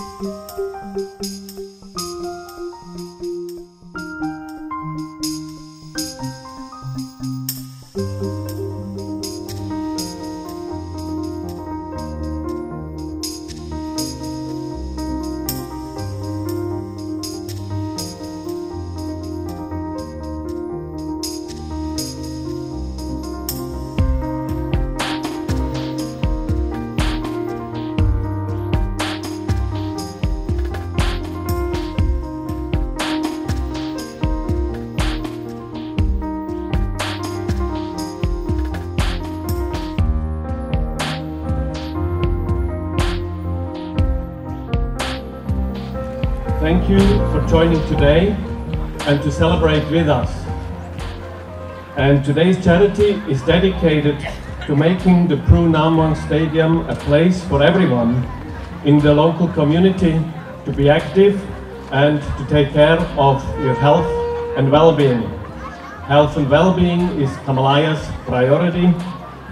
Thank you. For joining today and to celebrate with us. And today's charity is dedicated to making the Pru Namuang Stadium a place for everyone in the local community to be active and to take care of your health and well-being. Health and well-being is Kamalaya's priority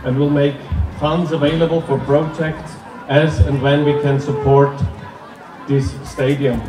and will make funds available for projects as and when we can support this stadium.